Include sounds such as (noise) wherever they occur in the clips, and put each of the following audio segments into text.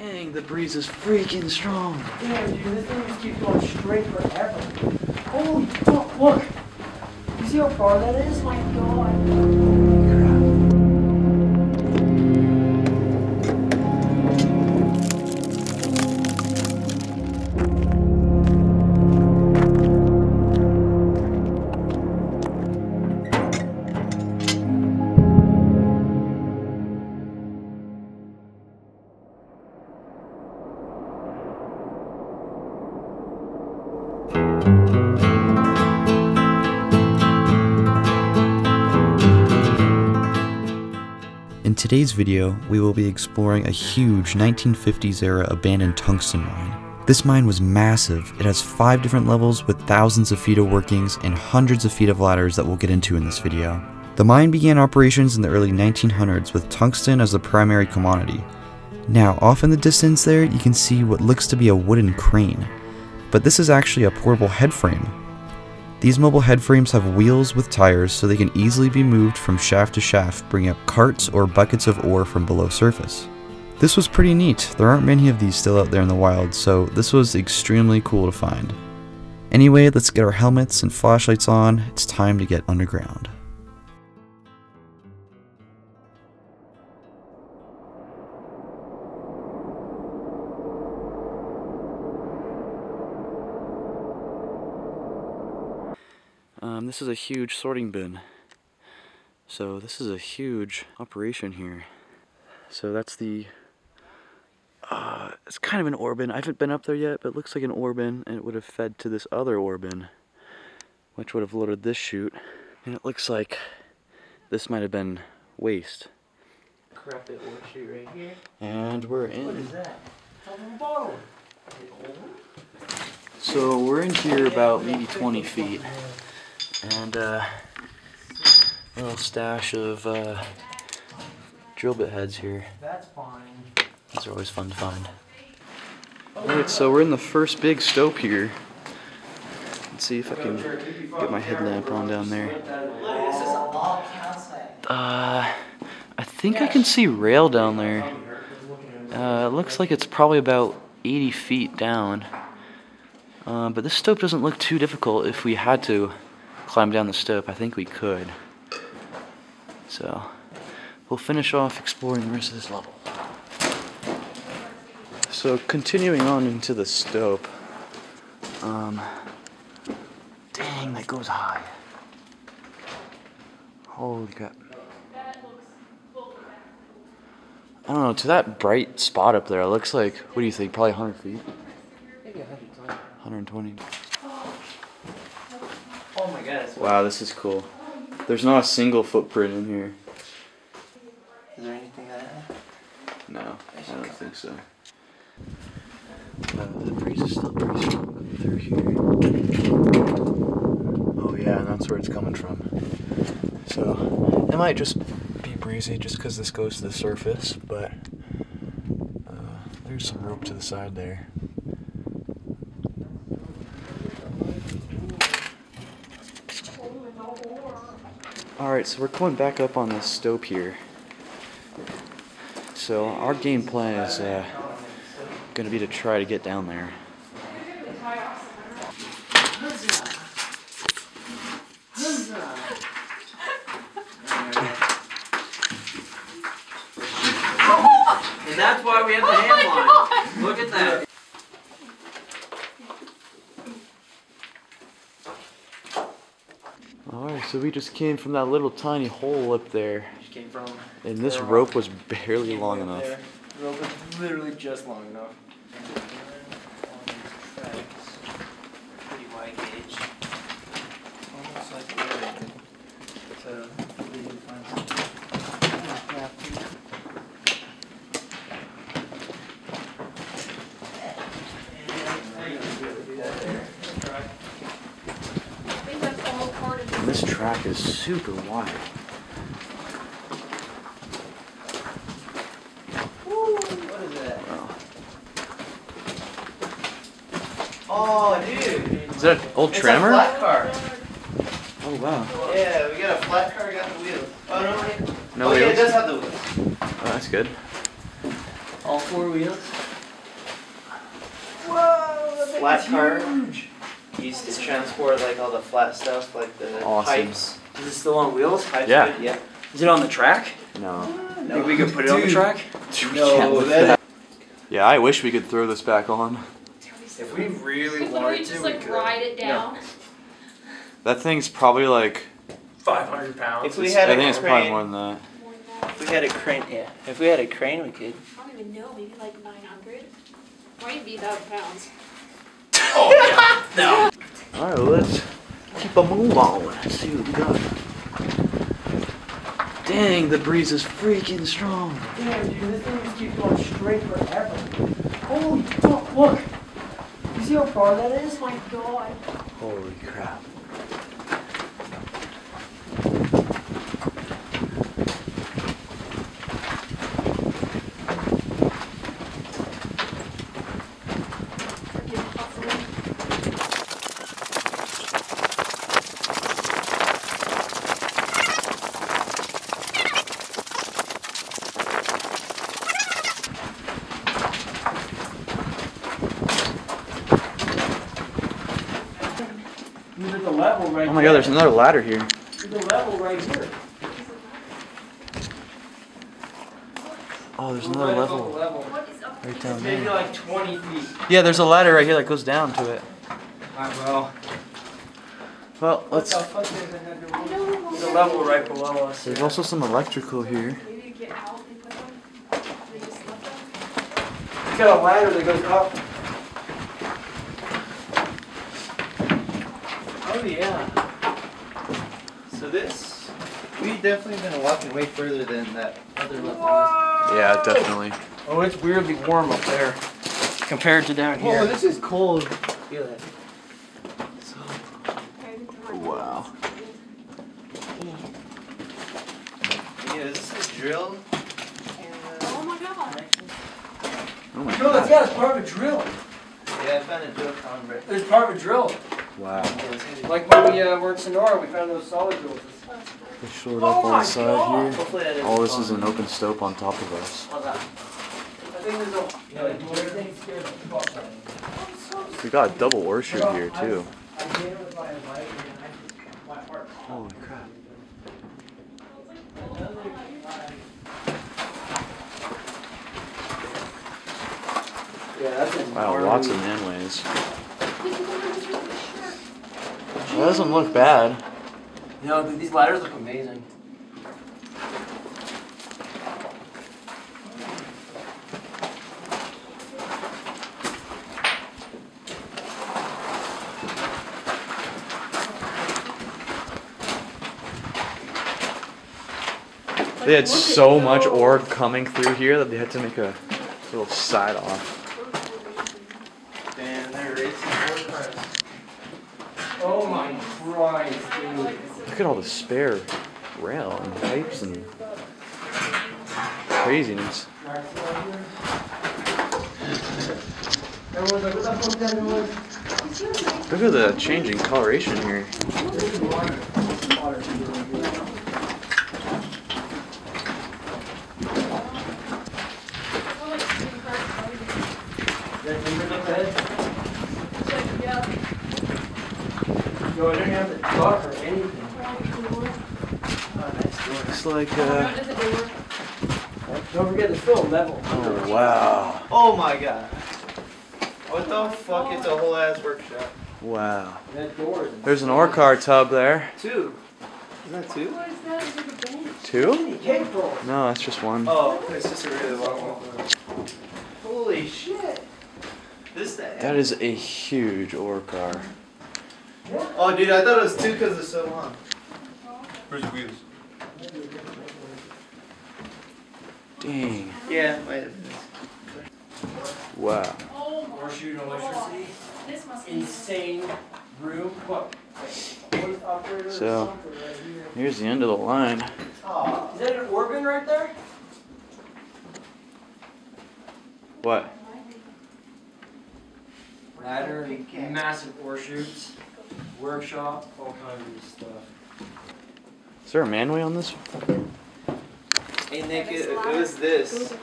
Dang, the breeze is freaking strong. Damn, dude, this thing just keeps going straight forever. Holy fuck, look! You see how far that is? My god. Today's video, we will be exploring a huge 1950s era abandoned tungsten mine. This mine was massive. It has five different levels with thousands of feet of workings and hundreds of feet of ladders that we'll get into in this video. The mine began operations in the early 1900s with tungsten as the primary commodity. Now, off in the distance there, you can see what looks to be a wooden crane. But this is actually a portable head frame. These mobile head frames have wheels with tires so they can easily be moved from shaft to shaft, bringing up carts or buckets of ore from below surface. This was pretty neat, there aren't many of these still out there in the wild, so this was extremely cool to find. Anyway, let's get our helmets and flashlights on, it's time to get underground. Um, this is a huge sorting bin. So this is a huge operation here. So that's the, uh, it's kind of an ore bin. I haven't been up there yet, but it looks like an ore bin and it would have fed to this other ore bin, which would have loaded this chute. And it looks like this might have been waste. Crap, that ore chute right here. And we're in. What is that? Top of a bottle. So we're in here about maybe 20 feet. And uh, a little stash of uh, drill bit heads here. That's fine. These are always fun to find. Alright, so we're in the first big stope here. Let's see if I can get my headlamp on down there. This is a log outside. Uh, I think I can see rail down there. Uh, it looks like it's probably about 80 feet down. Uh, but this stope doesn't look too difficult. If we had to climb down the stope, I think we could. So, we'll finish off exploring the rest of this level. So, continuing on into the stope. Um, dang, that goes high. Holy crap. I don't know, to that bright spot up there, it looks like, what do you think, probably 100 feet? Maybe 120. 120. My god. Is Wow, this is cool. There's not a single footprint in here. Is there anything that? No, I don't think so. Uh, the breeze is still pretty strong coming through here. Oh yeah, and that's where it's coming from. So, it might just be breezy just because this goes to the surface, but uh, there's some rope to the side there. Alright, so we're coming back up on this stope here. So our game plan is uh, going to be to try to get down there. And that's why we have the hand line. Look at that. Alright, so we just came from that little tiny hole up there, She came from. and this rope was barely long enough. Rope is literally just long enough. track is super wide. That? Oh, dude. Is that an old it's? It's a flat car. Oh, wow. Yeah, we got a flat car, got the wheels. Oh, no. No oh, wheels? yeah, it does have the wheels. Oh, that's good. All four wheels? Whoa! Flat car transport like all the flat stuff, like the Awesome. pipes. Is it still on wheels? Pipes Yeah. would- yeah. Is it on the track? Ah, no. Think we could put it on the Dude. track? No, that, (laughs) Yeah, I wish we could throw this back on. if we really Could wanted literally to, just we like could. ride it down. That thing's probably like. 500 pounds. If we had a think it's probably crane- more than that. More than that. If we had a crane, yeah. If we had a crane, we could. I don't even know, maybe like 900. Might even be 1,000 pounds. Oh, yeah. No. (laughs) Alright, well, let's keep a move on. Let's see what we got. Dang, the breeze is freaking strong. Damn, dude, this thing just keeps going straight forever. Holy fuck, look. You see how far that is? My god. Holy crap. Freaking hustling. Look at the level right Oh my god, there's another ladder here. There's a level right here. Oh, there's another above level. level. What is up Right down this? Maybe there. like 20 feet. Yeah, there's a ladder right here that goes down to it. Alright, well. Well, let's. the fuck is it had to- I know. There's a level right below us. There's also some electrical here. Maybe you get out and put them. They just left them. It's got a ladder that goes up. Oh yeah. So this, we definitely been walking way further than that other level. was. Yeah, definitely. Oh, it's weirdly warm up there compared to down Whoa, here. this is cold. Feel that. So, Wow. yeah, is this a drill? Oh my god. Oh my No, that's, god. yeah, it's part of a drill. Yeah, I found a drill column right There's part of a drill. Wow. Like when we uh, were in Sonora, we found those solid drills. They shored Oh up on the side God. here. Hopefully that All oh, this is an open stope on top of us. How's that? I think there's a. Yeah, like, everything scared the fuck out of me. We got a double ore chute here too. I did it with my leg and I, my heart. Holy crap. Yeah, that's a Wow, lots of manways. That doesn't look bad. No, dude, these ladders look amazing. They had so much ore coming through here that they had to make a little side off. Damn, they're racing four. Oh my Christ, dude. Look at all the spare rail and pipes and craziness. Look at the changing coloration here. That finger look bad? Yo, I didn't have to talk or anything. Looks like uh Don't forget, it's still a level. oh wow. Oh my god. What the fuck? It's a whole ass workshop. Wow. That door is. There's an ore car tub there. Two. Is that two? What is that? Is it a bench? Two? No, that's just one. Oh, it's just a really long one. Holy shit. This the That is a huge ore car. Oh, dude, I thought it was two because it's so long. Where's the wheels? Dang. Yeah, might have been. Wow. My Horseshoe electricity. This must be. Insane room. What? Voice operator or So- something right here. Here's the end of the line. Aw. Is that an organ right there? What? Ladder, massive horseshoes, workshop, all kinds of stuff. Is there a manway on this? Hey Nick, it, it was this.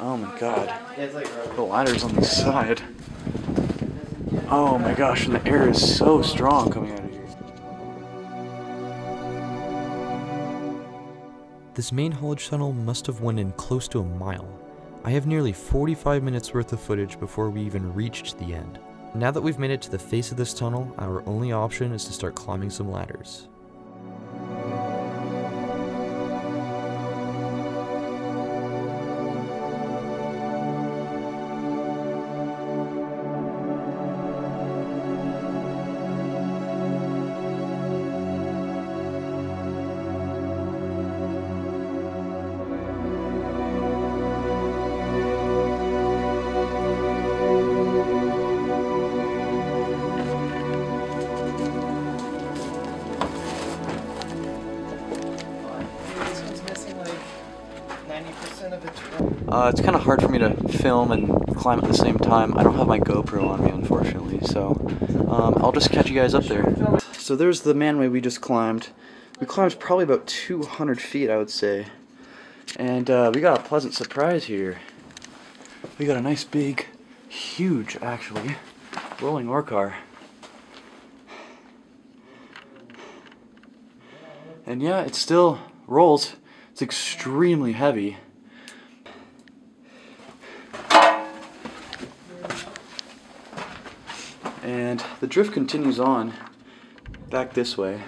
Oh my god. Yeah, it's like The rubber. ladder's on the side. Oh my gosh, and the air is so strong coming out of here. This main haulage tunnel must have went in close to a mile. I have nearly 45 minutes worth of footage before we even reached the end. Now that we've made it to the face of this tunnel, our only option is to start climbing some ladders. Uh, it's kind of hard for me to film and climb at the same time. I don't have my GoPro on me, unfortunately, so um, I'll just catch you guys up there. So there's the manway we just climbed. We climbed probably about 200 feet, I would say. And uh, we got a pleasant surprise here. We got a nice big, huge, actually, rolling ore car. And yeah, it still rolls. It's extremely heavy. And the drift continues on back this way.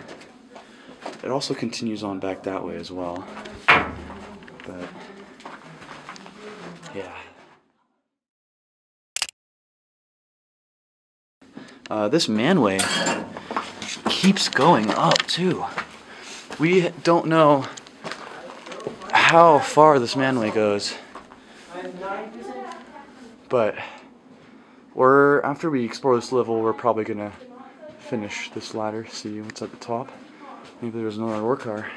It also continues on back that way as well. But yeah. Uh, this manway keeps going up too. We don't know how far this manway goes, but we're after we explore this level, we're probably gonna finish this ladder, see what's at the top. Maybe there's another ore car.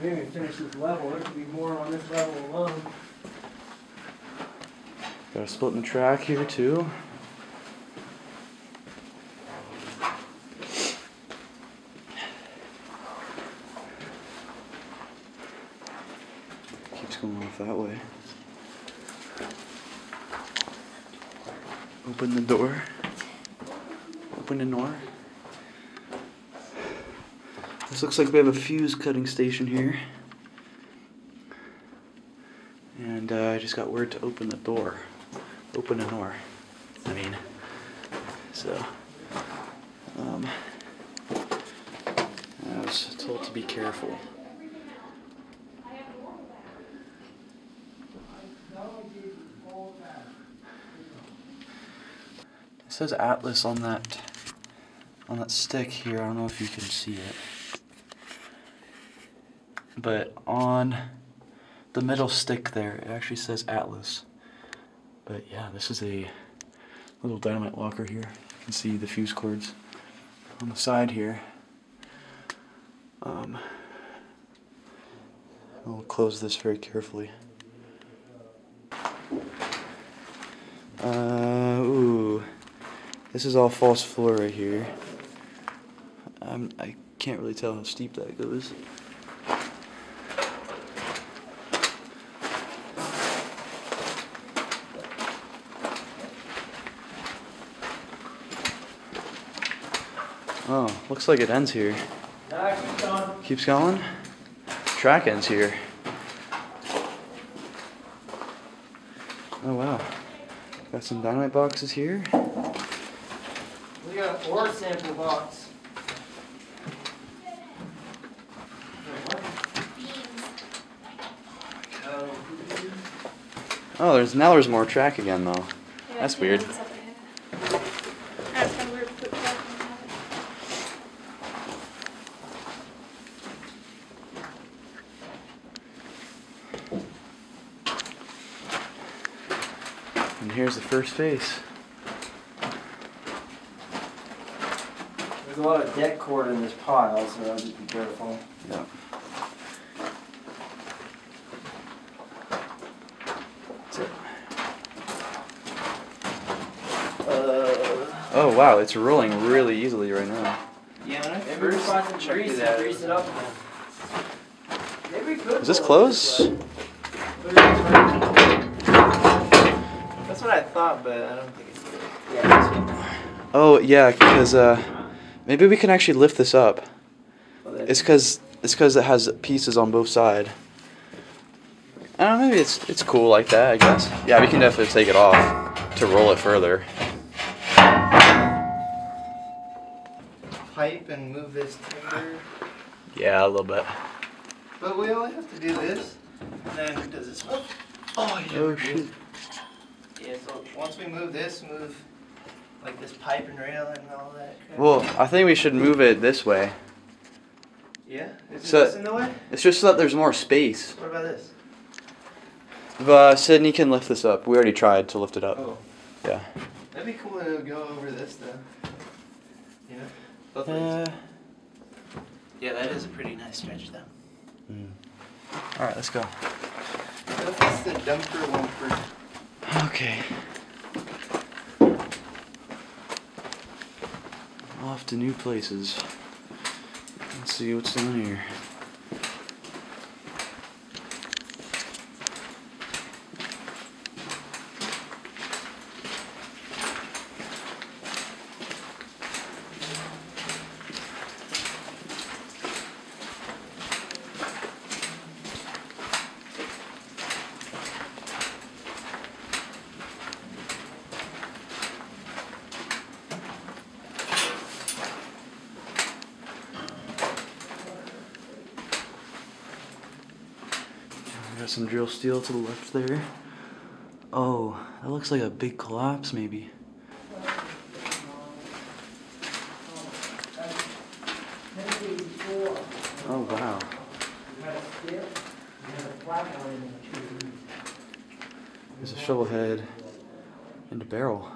Maybe we finish this level, there could be more on this level alone. Got a split in the track here too. Keeps going off that way. Open the door. Open the door. This looks like we have a fuse cutting station here. And uh, I just got word to open the door. Open the door. I mean, so. Um, I was told to be careful. Says Atlas on that on that stick here. I don't know if you can see it. But on the middle stick there, it actually says Atlas. But yeah, this is a little dynamite locker here. You can see the fuse cords on the side here. Um, we'll close this very carefully. Uh, ooh, this is all false floor right here. Um, I can't really tell how steep that goes. Oh, looks like it ends here. Nah, keep going. Keeps going. Track ends here. Oh wow. Got some dynamite boxes here. We got an ore sample box. Oh, there's now there's more track again though. Yeah, That's weird. it's up ahead. That's kind of weird to put back on top of And here's the first face. There's a lot of det cord in this pile, so I'll just be careful. Yeah. That's it. Uh, Oh wow, it's rolling really easily right now. yeah, when I Maybe we first find some grease it and grease it up again. Maybe we could. Is this close? way. Put it this that's what I thought, but I don't think it's good. Yeah, this one. Oh yeah, because uh, maybe we can actually lift this up. Well, It's because it's because it has pieces on both side. I don't know. Maybe it's it's cool like that. I guess. Yeah, we can definitely take it off to roll it further. pipe and move this timber. Yeah, a little bit. But we only have to do this. And then does this. Oh, oh yeah. Oh, shit. Yeah, so once we move this, move like this pipe and rail and all that. Well, I think we should move it this way. yeah? Is so- this in the way? It's just so that there's more space. What about this? Uh, Sydney can lift this up. We already tried to lift it up. Oh. Yeah. That'd be cool to go over this though. You know? Both ways. Uh, Yeah, that is a pretty nice stretch though. mm. All right, let's go. That's the dumper one for. Okay. Off to new places. Let's see what's down here. Some drill steel to the left there. Oh, that looks like a big collapse, maybe. Oh, wow. There's a shovel head and a barrel.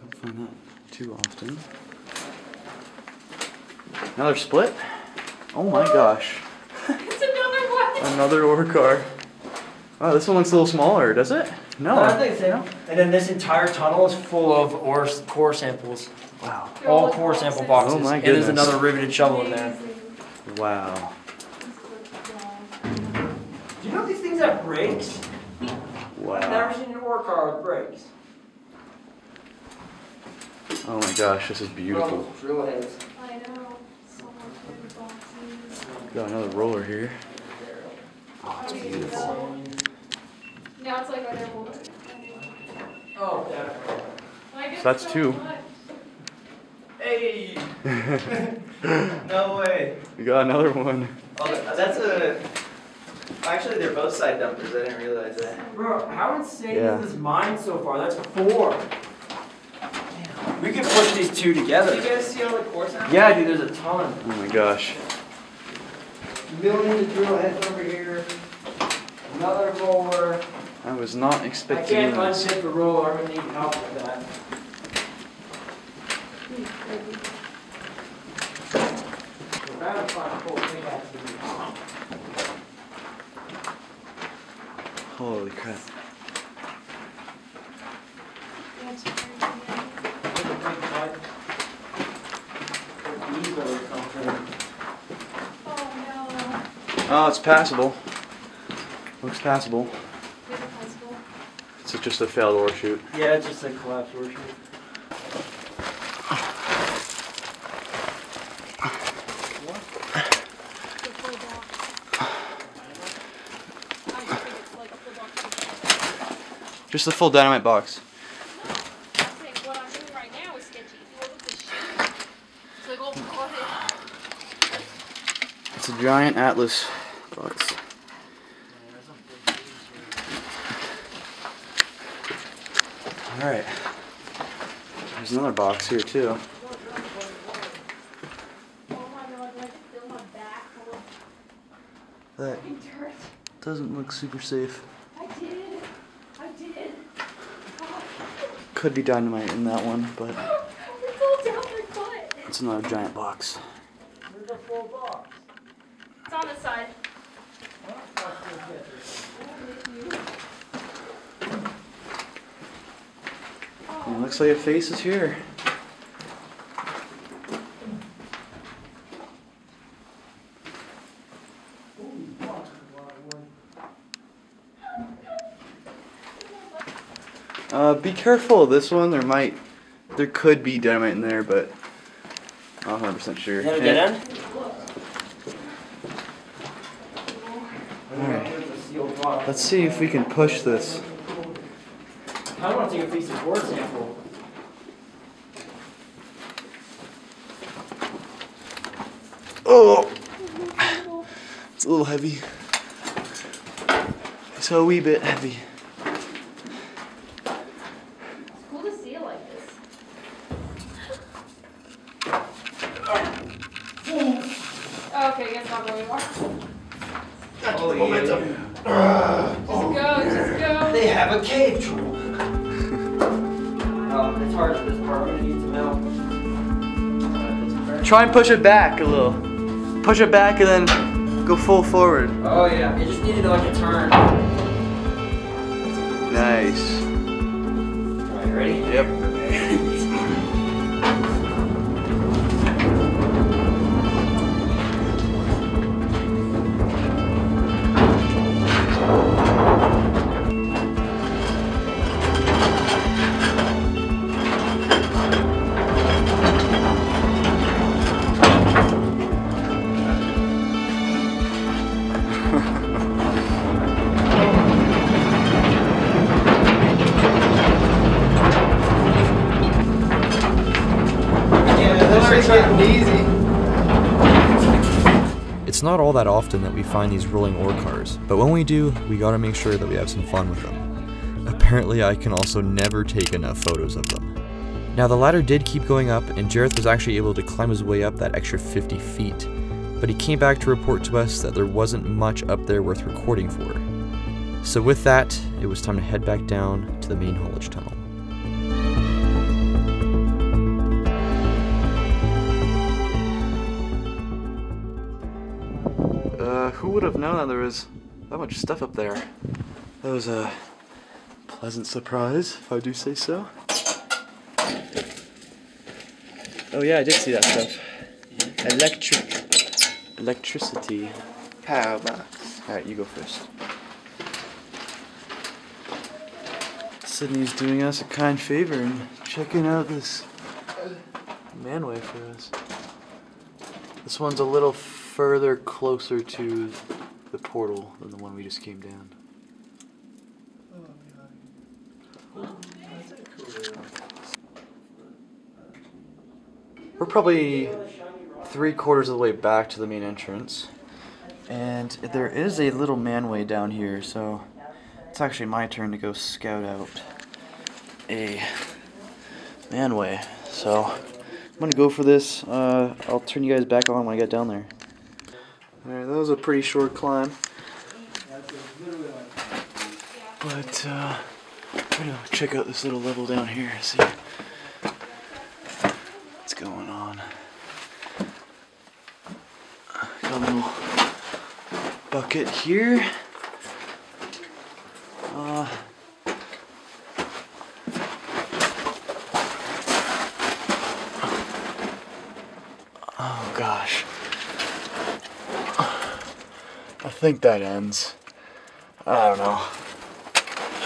Don't find that too often. Another split? Oh my gosh. (laughs) It's another ore car. Oh, this one looks a little smaller, does it? No. I think so. And then this entire tunnel is full of ore core samples. Wow. They're all All like core sample boxes. boxes. Oh my goodness. and there's another riveted shovel in there. Wow. Do you know these things have brakes? Wow. I've never seen an ore car with brakes. Oh my gosh, this is beautiful. Oh, Drill heads. I know. So much good boxes. Got another roller here. Oh, it's beautiful. Now it's like right there. hold it. Oh, yeah. I guess So that's so two. much. Hey! (laughs) no way. We got another one. Oh, that's a. Actually, they're both side dumpers. I didn't realize that. Bro, how insane Yeah. is this mine so far? That's four. We could push these two Do together. you guys see all the core sounds? Yeah, dude, there's a ton. Oh my gosh. Millions of drill heads over here. Another roller. I was not I expecting can't this. untip the roller. I'm gonna need help with that. We're gonna find a full pickaxe in here. Holy crap. That's crazy. Take a big bite. Or diesel or something. Oh Oh, it's passable. Looks passable. no. Is it? It's just a failed ore chute. Yeah, it's just a collapse worship. The full box. I just think it's like a full box. Just the full dynamite box. I'm saying what I'm doing right now is sketchy. If you look at this shit. It's like, oh, go ahead. It's a giant Atlas box. Alright. There's another box here too. That doesn't look super safe. I did. I did. Could be dynamite in that one, but it's all down my butt. it's not a giant box. There's a full box. It's on the side. Well, that's gonna get it. It looks like a face is here. Uh, be careful of this one. There might, there could be dynamite in there, but I'm not 100% sure. Have a end? Let's see if we can push this. Take a piece of board sample. Oh, it's a little heavy. It's a wee bit heavy. Try and push it back a little. Push it back and then go full forward. Oh yeah, it just needed like a turn. Nice. Not all that often that we find these rolling ore cars, but when we do, we gotta make sure that we have some fun with them. Apparently, I can also never take enough photos of them. Now, the ladder did keep going up, and Jareth was actually able to climb his way up that extra 50 feet, but he came back to report to us that there wasn't much up there worth recording for. So, with that, it was time to head back down to the main haulage tunnel. Would have known that there was that much stuff up there? That was a pleasant surprise, if I do say so. Oh yeah, I did see that stuff. Electric, electricity. Power box. All right, you go first. Sydney's doing us a kind favor and checking out this manway for us. This one's a little further closer to the portal than the one we just came down. We're probably three quarters of the way back to the main entrance. And there is a little manway down here, so it's actually my turn to go scout out a manway. So I'm gonna go for this. Uh, I'll turn you guys back on when I get down there. Alright, that was a pretty short climb. But uh, I'm gonna check out this little level down here, see what's going on. Got a little bucket here. Uh, oh gosh. I think that ends. I don't know.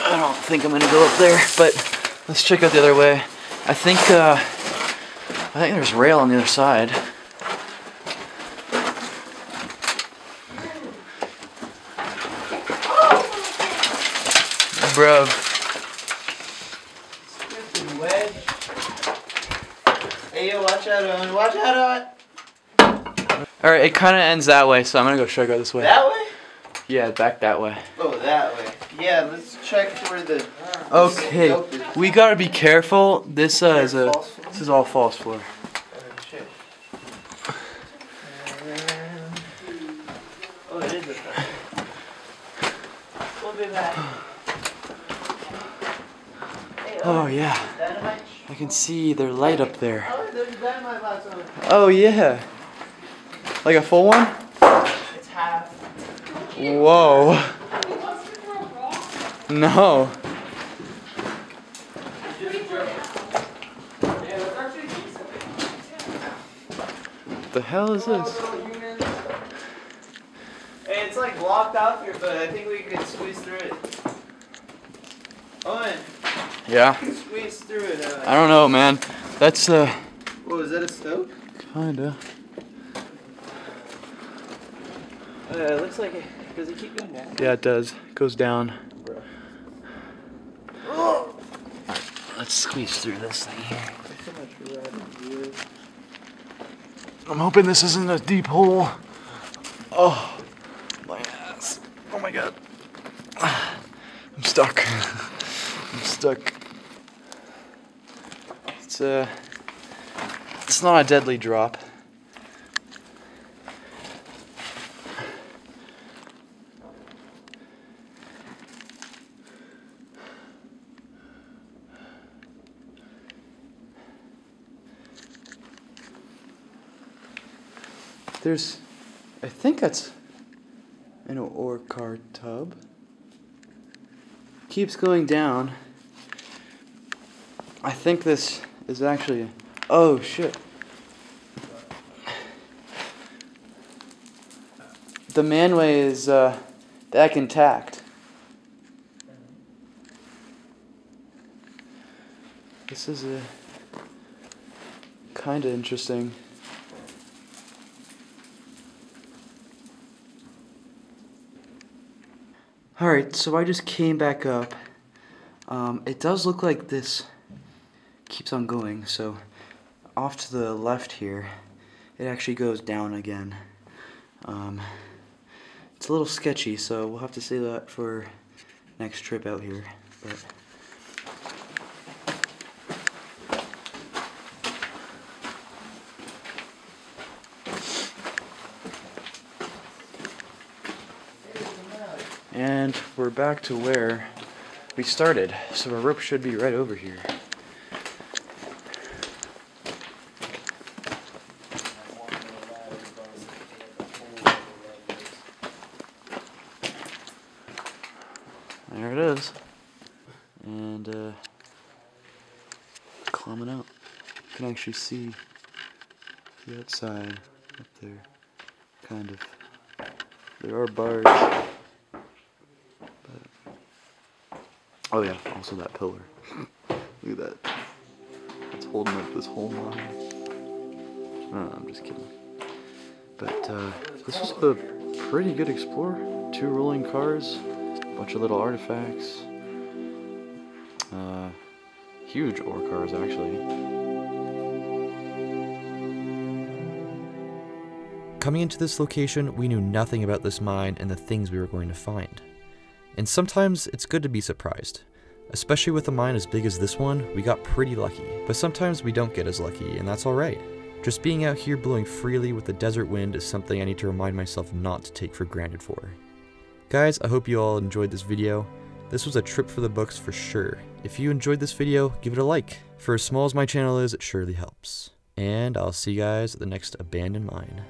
I don't think I'm gonna go up there, but let's check out the other way. I think uh, I think there's rail on the other side. Bruv. Hey, yo, watch out, Owen. Watch out. Alright, it kind of ends that way, so I'm gonna go check out this way. That way? Yeah, back that way. Oh, that way. Yeah, let's check where the. Okay, we gotta be careful. This uh, is a False floor? this is all false floor. Oh, shit. Oh, it is a. We'll be back. Oh yeah. I can see their light up there. Oh, there's a dynamite box on it. Oh yeah, like a full one. Whoa, He wants to throw rocks. no. What the hell is this? Hey, it's like blocked off here, but I think we can squeeze through it. Owen, Yeah. (laughs) Squeeze through it. Uh, I don't know, man. That's uh, Whoa, is that a stope? kinda. Uh, it looks like it. Does it keep going down? Yeah, it does. goes down. Let's squeeze through this thing here. So much red and blue. I'm hoping this isn't a deep hole. Oh, my ass. Oh my god. I'm stuck. I'm stuck. It's uh it's not a deadly drop. There's, I think that's an ore car tub. Keeps going down. I think this is actually, oh shit. The manway is uh, back intact. This is a kind of interesting. Alright, so I just came back up. Um, it does look like this keeps on going, so off to the left here, it actually goes down again. Um, it's a little sketchy, so we'll have to say that for next trip out here. But And we're back to where we started, so our rope should be right over here. There it is. And uh, climbing out. You can actually see the outside up there. Kind of. There are bars. Oh yeah, also that pillar. Look at that. It's holding up this whole line. No, I'm just kidding. But uh, this was a pretty good explore. Two rolling cars, a bunch of little artifacts. Uh, huge ore cars actually. Coming into this location, we knew nothing about this mine and the things we were going to find. And sometimes it's good to be surprised. Especially with a mine as big as this one, we got pretty lucky. But sometimes we don't get as lucky, and that's alright. Just being out here blowing freely with the desert wind is something I need to remind myself not to take for granted for. Guys, I hope you all enjoyed this video. This was a trip for the books for sure. If you enjoyed this video, give it a like. For as small as my channel is, it surely helps. And I'll see you guys at the next abandoned mine.